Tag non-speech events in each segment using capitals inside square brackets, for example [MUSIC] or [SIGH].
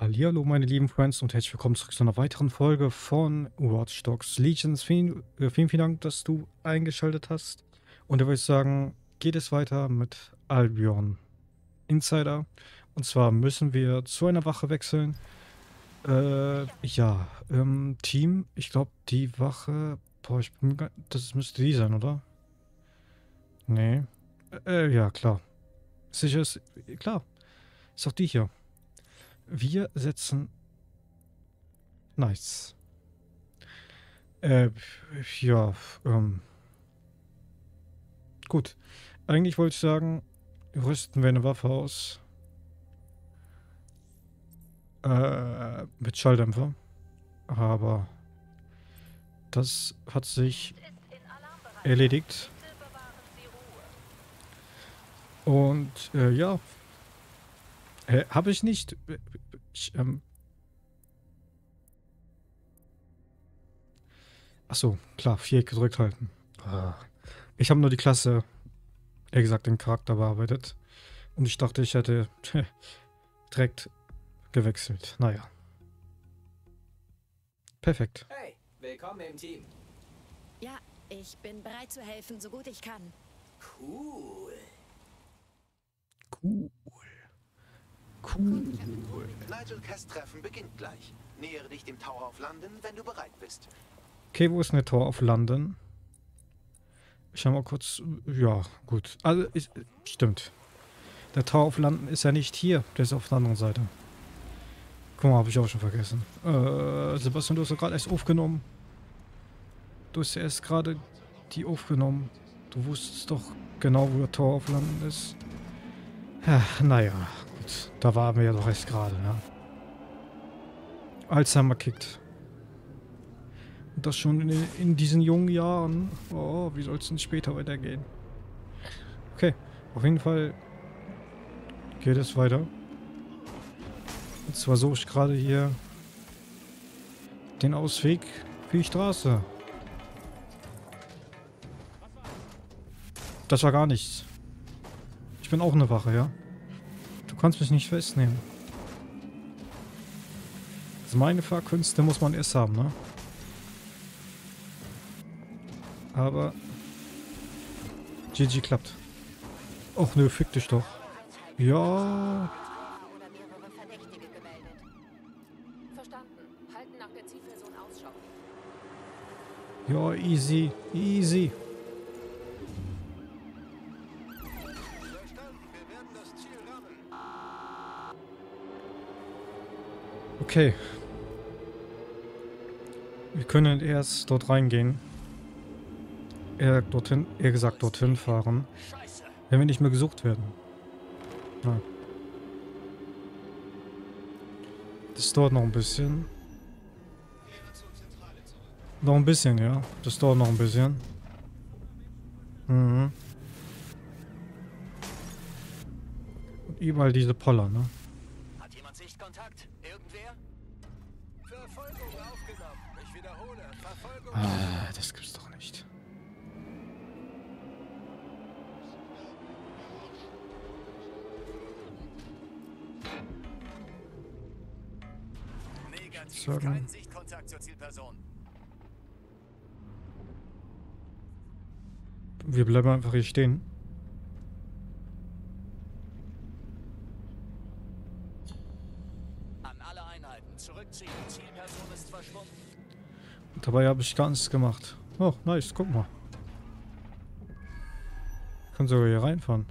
Hallihallo meine lieben Friends und herzlich willkommen zurück zu einer weiteren Folge von Watch Dogs Legions. Vielen, äh, vielen, vielen Dank, dass du eingeschaltet hast. Und da würde ich sagen, geht es weiter mit Albion Insider. Und zwar müssen wir zu einer Wache wechseln. Äh, ja, ähm, Team, ich glaube die Wache, boah, ich bin, das müsste die sein, oder? Nee. Äh, ja, klar. Sicher ist, klar. Ist doch die hier. Wir setzen... Nice. Äh, ja, ähm... Gut. Eigentlich wollte ich sagen, rüsten wir eine Waffe aus. Äh, mit Schalldämpfer. Aber das hat sich erledigt. Und äh, ja, äh, habe ich nicht. Ich, ähm. Achso, klar, Viereck gedrückt halten. Ah. Ich habe nur die Klasse, eher gesagt, den Charakter bearbeitet. Und ich dachte, ich hätte direkt gewechselt. Naja. Perfekt. Hey, willkommen im Team. Ja, ich bin bereit zu helfen, so gut ich kann. Cool. Cool. Cool. Nigel Cass Treffen beginnt gleich. Nähere dich dem Tower of London, wenn du bereit bist. Okay, wo ist eine Tor auf London? Ich schau mal kurz. Ja, gut. Also, ist, stimmt. Der Tower auf London ist ja nicht hier. Der ist auf der anderen Seite. Guck mal, habe ich auch schon vergessen. Äh, Sebastian, du hast doch gerade erst aufgenommen. Du hast ja erst gerade die aufgenommen. Du wusstest doch genau, wo der Tower auf London ist. Ja, naja, gut. Da waren wir ja doch erst gerade, ja. Alzheimer kickt. Und das schon in, in diesen jungen Jahren. Oh, wie soll es denn später weitergehen? Okay, auf jeden Fall geht es weiter. Und zwar suche ich gerade hier den Ausweg für die Straße. Das war gar nichts. Ich bin auch eine Wache, ja? Du kannst mich nicht festnehmen. Also meine Fahrkünste muss man erst haben, ne? Aber GG klappt. Och nö, fick dich doch. Ja. Ja, easy. Easy. Okay. Wir können erst dort reingehen. Eher dorthin, eher gesagt dorthin fahren. Wenn wir nicht mehr gesucht werden. Ja. Das dauert noch ein bisschen. Noch ein bisschen, ja. Das dauert noch ein bisschen. Mhm. Und überall diese Poller, ne? Sagen-. Wir bleiben einfach hier stehen. Und dabei habe ich gar nichts gemacht. Oh, nice, guck mal. Kann sogar hier reinfahren.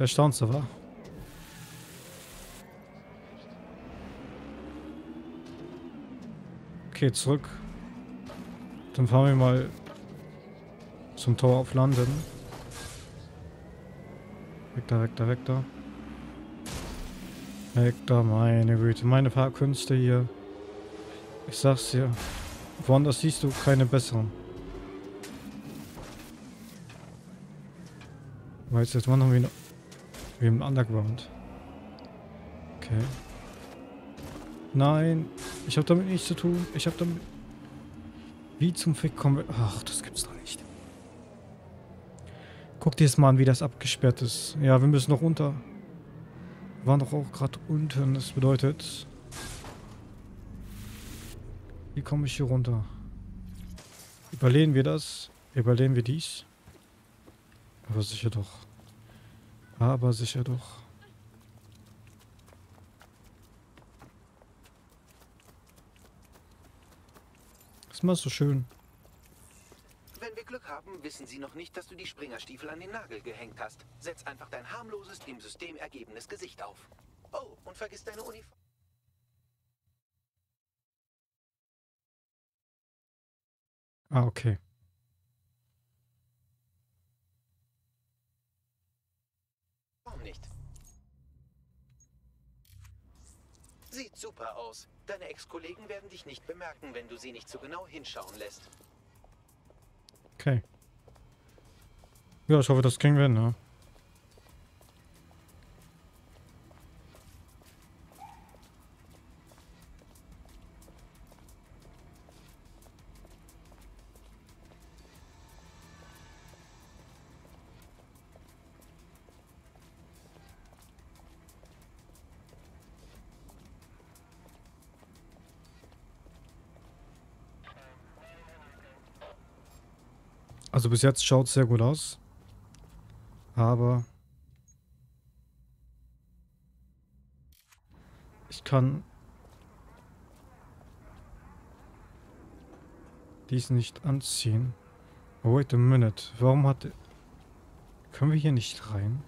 Der staunst wa? Okay, zurück. Dann fahren wir mal zum Tor auf London. Weg da, weg da, weg da. Weg da, meine Güte. Meine Fahrkünste hier. Ich sag's dir. Woanders siehst du keine besseren. Weißt du, jetzt machen wir noch. Wie im Underground. Okay. Nein. Ich hab damit nichts zu tun. Ich hab damit. Wie zum Fick kommen wir. Ach, das gibt's doch nicht. Guck dir das mal an, wie das abgesperrt ist. Ja, wir müssen noch runter. Wir waren doch auch gerade unten. Das bedeutet... Wie komme ich hier runter? Überleben wir das? Überleben wir dies? Aber sicher doch. Aber sicher doch. Das machst du schön. Wenn wir Glück haben, wissen sie noch nicht, dass du die Springerstiefel an den Nagel gehängt hast. Setz einfach dein harmloses, dem System ergebenes Gesicht auf. Oh, und vergiss deine Uniform. Ah, okay. nicht. Sieht super aus. Deine Ex-Kollegen werden dich nicht bemerken, wenn du sie nicht so genau hinschauen lässt. Okay. Ja, ich hoffe, das kriegen wir hin, ne? Also bis jetzt schaut es sehr gut aus. Aber ich kann dies nicht anziehen. Oh, wait a minute. Warum hat... Können wir hier nicht rein?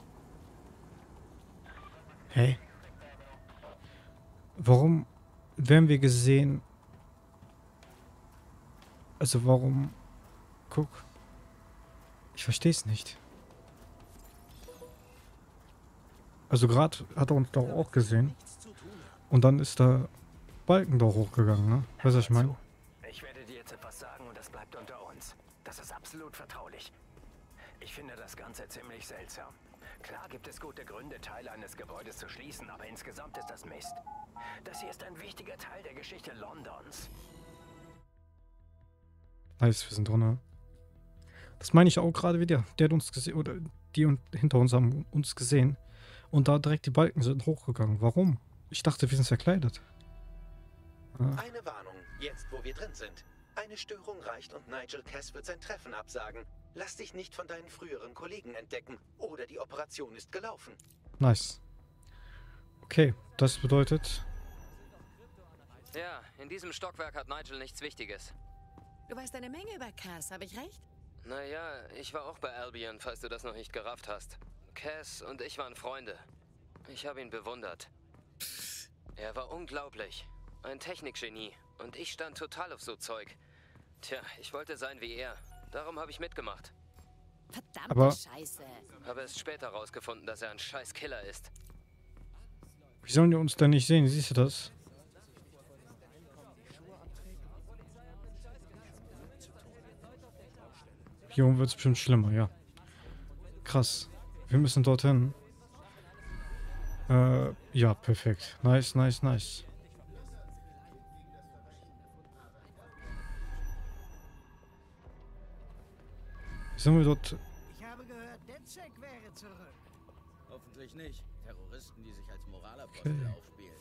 Hä? Warum werden wir gesehen? Also warum... Guck. Ich verstehe es nicht. Also gerade hat er uns doch auch gesehen. Und dann ist der Balken doch hochgegangen, ne? Weißt du, was ich meine? Ich werde dir jetzt etwas sagen und das bleibt unter uns. Das ist absolut vertraulich. Ich finde das Ganze ziemlich seltsam. Klar gibt es gute Gründe, Teile eines Gebäudes zu schließen, aber insgesamt ist das Mist. Das hier ist ein wichtiger Teil der Geschichte Londons. Nice, wir sind drin. Das meine ich auch gerade wieder. Der hat uns gesehen, oder die und hinter uns haben uns gesehen. Und da direkt die Balken sind hochgegangen. Warum? Ich dachte, wir sind verkleidet. Ja. Eine Warnung, jetzt wo wir drin sind. Eine Störung reicht und Nigel Cass wird sein Treffen absagen. Lass dich nicht von deinen früheren Kollegen entdecken oder die Operation ist gelaufen. Nice. Okay, das bedeutet... Ja, in diesem Stockwerk hat Nigel nichts Wichtiges. Du weißt eine Menge über Cass, habe ich recht? Naja, ich war auch bei Albion, falls du das noch nicht gerafft hast. Cass und ich waren Freunde. Ich habe ihn bewundert. Er war unglaublich. Ein Technikgenie. Und ich stand total auf so Zeug. Tja, ich wollte sein wie er. Darum habe ich mitgemacht. Verdammte Aber- Scheiße. Habe erst später rausgefunden, dass er ein scheiß Killer ist. Wie sollen die uns denn nicht sehen? Siehst du das? Hier oben wird es bestimmt schlimmer, ja. Krass. Wir müssen dorthin. Äh, ja, perfekt. Nice, nice, nice. Sind wir dort? Ich habe gehört, Detzek wäre zurück. Hoffentlich nicht. Terroristen, die sich als Moralapostel Okay. aufspielen.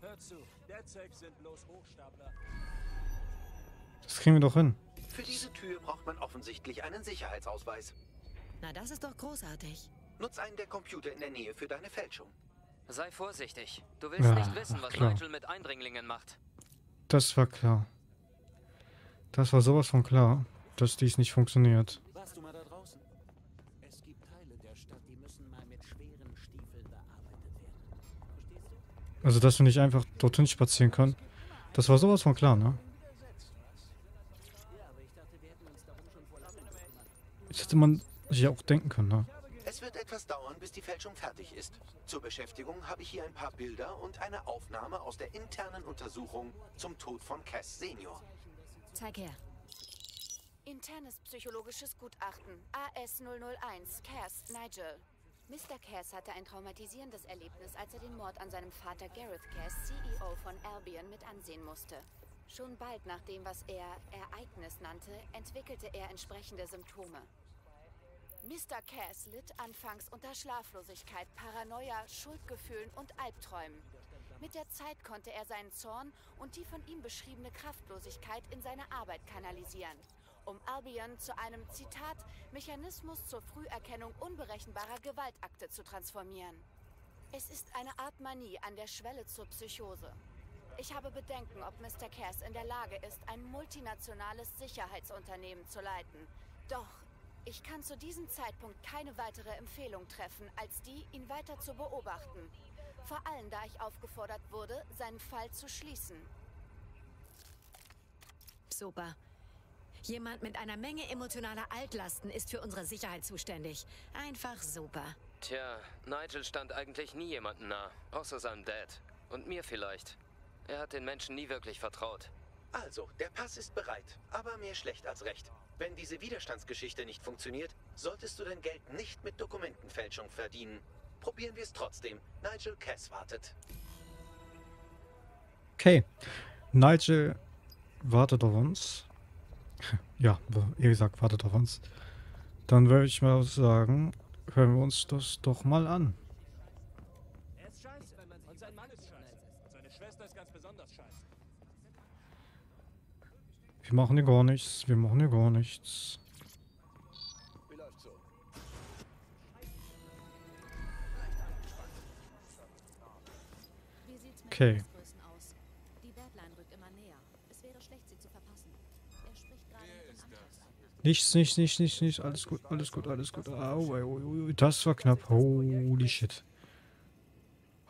Hör zu, Derzek sind bloß Hochstapler. Das kriegen wir doch hin. Für diese Tür braucht man offensichtlich einen Sicherheitsausweis. Na, das ist doch großartig. Nutz einen der Computer in der Nähe für deine Fälschung. Sei vorsichtig. Du willst Ja, nicht wissen, was. Nigel mit Eindringlingen macht. Das war klar. Das war sowas von klar, dass dies nicht funktioniert. Warst du mal da draußen? Es gibt Teile der Stadt, die müssen mal mit schweren Stiefeln bearbeitet werden. Verstehst du? Also, dass wir nicht einfach dorthin spazieren können. Das war sowas von klar, ne? Das hätte man sich auch denken können, ne? Es wird etwas dauern, bis die Fälschung fertig ist. Zur Beschäftigung habe ich hier ein paar Bilder und eine Aufnahme aus der internen Untersuchung zum Tod von Cass Senior. Zeig her. Internes psychologisches Gutachten. AS001. Cass, Nigel. Mr. Cass hatte ein traumatisierendes Erlebnis, als er den Mord an seinem Vater Gareth Cass, CEO von Albion, mit ansehen musste. Schon bald nach dem, was er Ereignis nannte, entwickelte er entsprechende Symptome. Mr. Cass litt anfangs unter Schlaflosigkeit, Paranoia, Schuldgefühlen und Albträumen. Mit der Zeit konnte er seinen Zorn und die von ihm beschriebene Kraftlosigkeit in seine Arbeit kanalisieren, um Albion zu einem, Zitat, Mechanismus zur Früherkennung unberechenbarer Gewaltakte zu transformieren. Es ist eine Art Manie an der Schwelle zur Psychose. Ich habe Bedenken, ob Mr. Cass in der Lage ist, ein multinationales Sicherheitsunternehmen zu leiten. Doch ich kann zu diesem Zeitpunkt keine weitere Empfehlung treffen, als die, ihn weiter zu beobachten. Vor allem, da ich aufgefordert wurde, seinen Fall zu schließen. Super. Jemand mit einer Menge emotionaler Altlasten ist für unsere Sicherheit zuständig. Einfach super. Tja, Nigel stand eigentlich nie jemandem nah, außer seinem Dad. Und mir vielleicht. Er hat den Menschen nie wirklich vertraut. Also, der Pass ist bereit, aber mehr schlecht als recht. Wenn diese Widerstandsgeschichte nicht funktioniert, solltest du dein Geld nicht mit Dokumentenfälschung verdienen. Probieren wir es trotzdem. Nigel Cass wartet. Okay. Nigel wartet auf uns. [LAUGHS] Ja, wie gesagt, wartet auf uns. Dann würde ich mal sagen, hören wir uns das doch mal an. Er ist scheiße. Und sein Mann ist scheiße. Seine Schwester ist ganz besonders scheiße. Wir machen hier gar nichts. Wir machen hier gar nichts. Okay. Nichts, nichts, nichts, nichts, nichts. Alles gut, alles gut, alles gut. Au, au, au, das war knapp. Holy shit.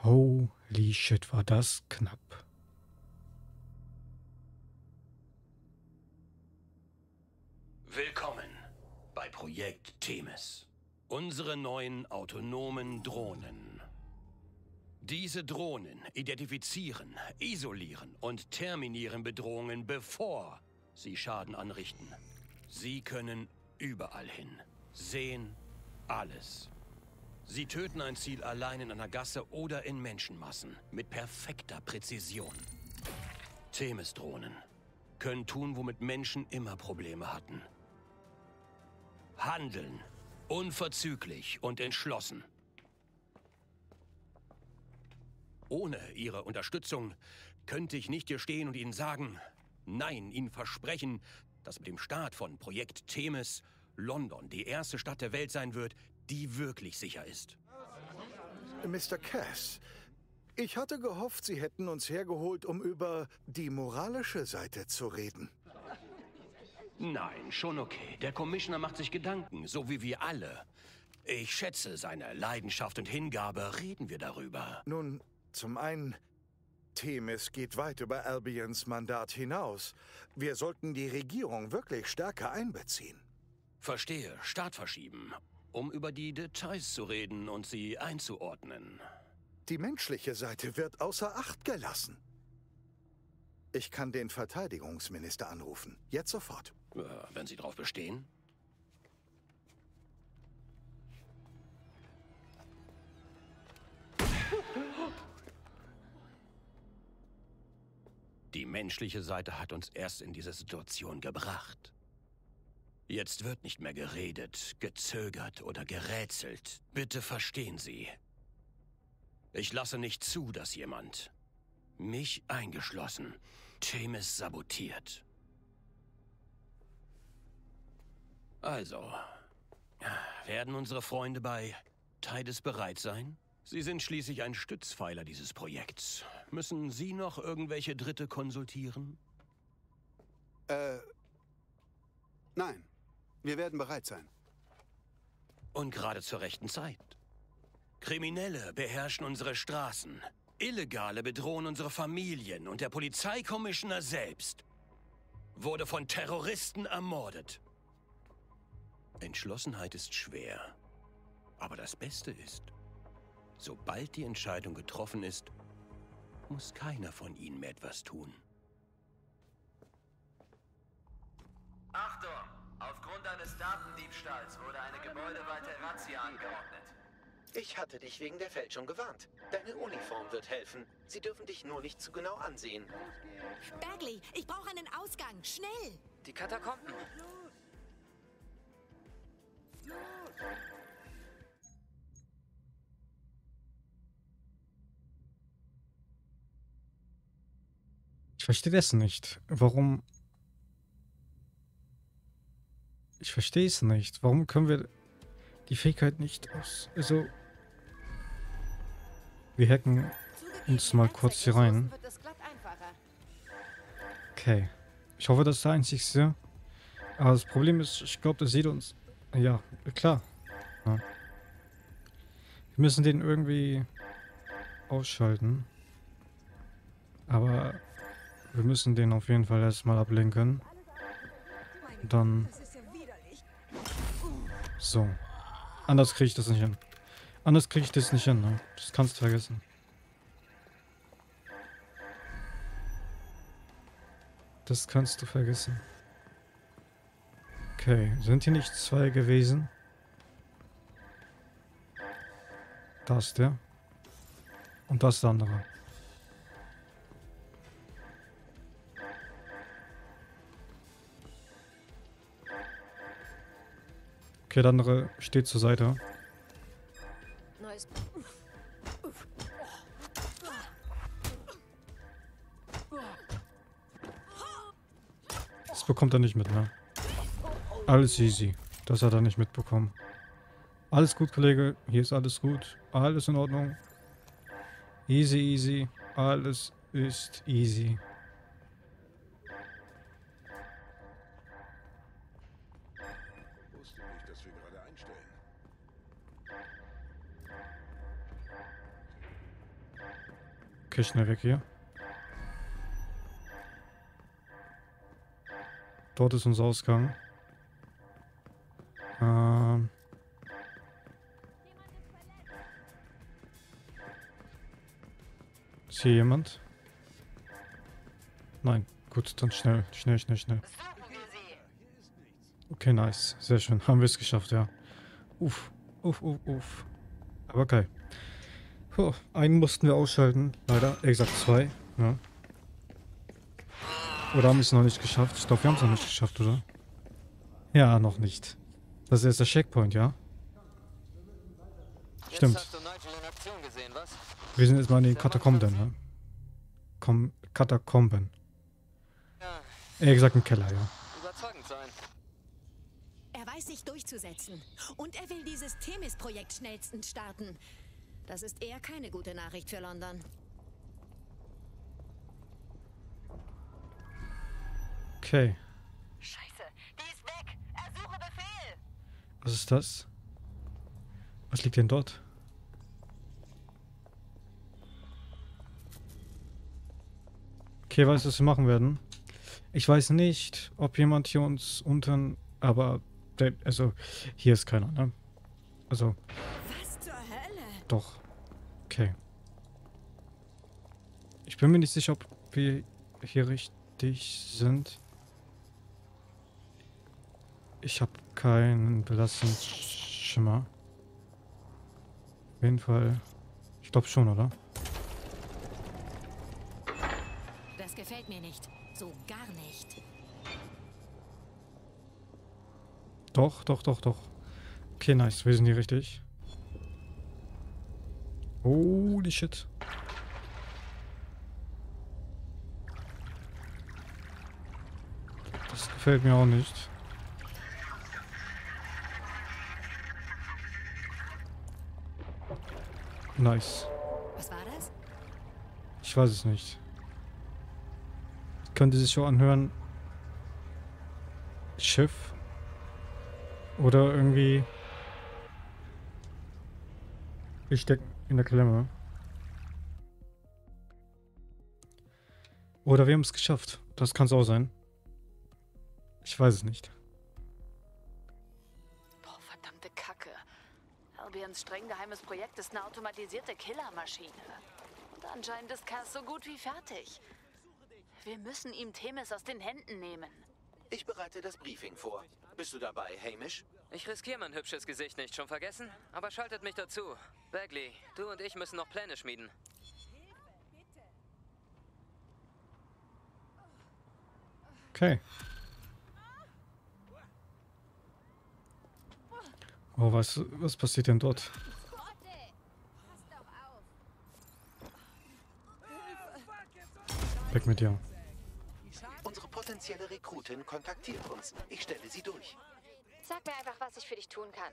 Holy shit, war das knapp. Willkommen bei Projekt Themis. Unsere neuen autonomen Drohnen. Diese Drohnen identifizieren, isolieren und terminieren Bedrohungen, bevor sie Schaden anrichten. Sie können überall hin, sehen alles. Sie töten ein Ziel allein in einer Gasse oder in Menschenmassen mit perfekter Präzision. Themis-Drohnen können tun, womit Menschen immer Probleme hatten. Handeln. Unverzüglich und entschlossen. Ohne Ihre Unterstützung könnte ich nicht hier stehen und Ihnen sagen, nein, Ihnen versprechen, dass mit dem Start von Projekt Themis London die erste Stadt der Welt sein wird, die wirklich sicher ist. Mr. Cass, ich hatte gehofft, Sie hätten uns hergeholt, um über die moralische Seite zu reden. Nein, schon okay. Der Commissioner macht sich Gedanken, so wie wir alle. Ich schätze seine Leidenschaft und Hingabe. Reden wir darüber. Nun, zum einen, Themis geht weit über Albions Mandat hinaus. Wir sollten die Regierung wirklich stärker einbeziehen. Verstehe. Start verschieben. Um über die Details zu reden und sie einzuordnen. Die menschliche Seite wird außer Acht gelassen. Ich kann den Verteidigungsminister anrufen. Jetzt sofort. Äh, wenn Sie drauf bestehen. Die menschliche Seite hat uns erst in diese Situation gebracht. Jetzt wird nicht mehr geredet, gezögert oder gerätselt. Bitte verstehen Sie. Ich lasse nicht zu, dass jemand, mich eingeschlossen, Themis sabotiert. Also, werden unsere Freunde bei Tides bereit sein? Sie sind schließlich ein Stützpfeiler dieses Projekts. Müssen Sie noch irgendwelche Dritte konsultieren? Äh. Nein. Wir werden bereit sein. Und gerade zur rechten Zeit. Kriminelle beherrschen unsere Straßen. Illegale bedrohen unsere Familien und der Polizeikommissioner selbst wurde von Terroristen ermordet. Entschlossenheit ist schwer. Aber das Beste ist, sobald die Entscheidung getroffen ist, muss keiner von ihnen mehr etwas tun. Achtung! Aufgrund eines Datendiebstahls wurde eine gebäudeweite Razzia angeordnet. Ich hatte dich wegen der Fälschung gewarnt. Deine Uniform wird helfen. Sie dürfen dich nur nicht zu genau ansehen. Bagley, ich brauche einen Ausgang. Schnell! Die Katakomben. Ich verstehe das nicht. Warum... Ich verstehe es nicht. Warum können wir die Fähigkeit nicht aus... Also... Wir hacken uns mal kurz hier rein. Okay. Ich hoffe, das ist der einzigste. Aber das Problem ist, ich glaube, das sieht uns... Ja, klar. Ja. Wir müssen den irgendwie ausschalten. Aber wir müssen den auf jeden Fall erstmal ablenken. Dann... So. Anders kriege ich das nicht hin. Anders kriege ich das nicht hin, ne? Das kannst du vergessen. Das kannst du vergessen. Okay, sind hier nicht zwei gewesen? Das ist der. Und das ist der andere. Okay, der andere steht zur Seite. Das bekommt er nicht mit, ne? Alles easy. Das hat er nicht mitbekommen. Alles gut, Kollege. Hier ist alles gut. Alles in Ordnung. Easy, easy. Alles ist easy. Okay, schnell weg hier. Dort ist unser Ausgang. Ähm. Ist hier jemand? Nein. Gut, dann schnell, schnell, schnell, schnell. Okay, nice. Sehr schön. Haben wir es geschafft, ja. Uff, uff, uff, uff. Aber geil. Puh, einen mussten wir ausschalten, leider. Gesagt zwei. Ja. Oder haben wir es noch nicht geschafft? Ich glaube, wir haben es noch nicht geschafft, oder? Ja, noch nicht. Das ist der Checkpoint, ja? Stimmt. Jetzt gesehen? Wir sind jetzt mal in den Katakomben, ne? Kom Katakomben. Ja, Eher gesagt im Keller, ja. überzeugend sein. Er weiß sich durchzusetzen. Und er will dieses Themis-Projekt schnellstens starten. Das ist eher keine gute Nachricht für London. Okay. Scheiße, die ist weg. Ersuche Befehl. Was ist das? Was liegt denn dort? Okay, weißt du, was wir machen werden? Ich weiß nicht, ob jemand hier uns unten... Aber, der, also, hier ist keiner, ne? Also, Was zur Hölle? doch. Okay. Ich bin mir nicht sicher, ob wir hier richtig sind. Ich habe keinen belastenden Schimmer. Auf jeden Fall. Ich glaube schon, oder? Das gefällt mir nicht. So gar nicht. Doch, doch, doch, doch. Okay, nice. Wir sind hier richtig. Holy shit. Das gefällt mir auch nicht. Nice. Was war das? Ich weiß es nicht. Könnte sich so anhören. Schiff. Oder irgendwie. Wir stecken in der Klemme. Oder wir haben es geschafft. Das kann es auch sein. Ich weiß es nicht. Albions streng geheimes Projekt ist eine automatisierte Killermaschine. Und anscheinend ist Cass so gut wie fertig. Wir müssen ihm Themis aus den Händen nehmen. Ich bereite das Briefing vor. Bist du dabei, Hamish? Ich riskiere mein hübsches Gesicht nicht, schon vergessen? Aber schaltet mich dazu. Bagley, du und ich müssen noch Pläne schmieden. Okay. Oh, was, was passiert denn dort? Weg mit dir. Unsere potenzielle Rekrutin kontaktiert uns. Ich stelle sie durch. Sag mir einfach, was ich für dich tun kann.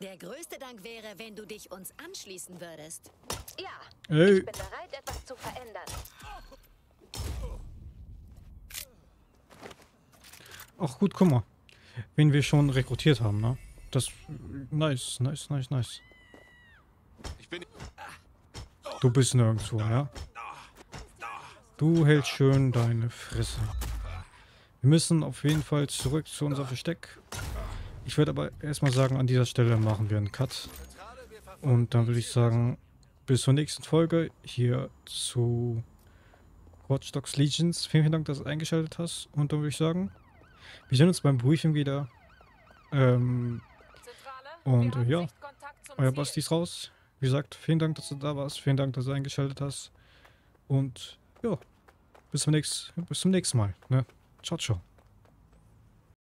Der größte Dank wäre, wenn du dich uns anschließen würdest. Ja, Ey. ich bin bereit, etwas zu verändern. Ach gut, guck mal. Wen wir schon rekrutiert haben, ne? Das. Nice, nice, nice, nice. Du bist nirgendwo, ja? Du hältst schön deine Fresse. Wir müssen auf jeden Fall zurück zu unserem Versteck. Ich würde aber erstmal sagen, an dieser Stelle machen wir einen Cut. Und dann würde ich sagen, bis zur nächsten Folge hier zu Watch Dogs Legions. Vielen, vielen Dank, dass du eingeschaltet hast. Und dann würde ich sagen, wir sehen uns beim Briefing wieder. Ähm, und ja, euer Basti ist raus. Wie gesagt, vielen Dank, dass du da warst. Vielen Dank, dass du eingeschaltet hast. Und ja, bis zum nächsten, bis zum nächsten Mal. Ne? Ciao, ciao.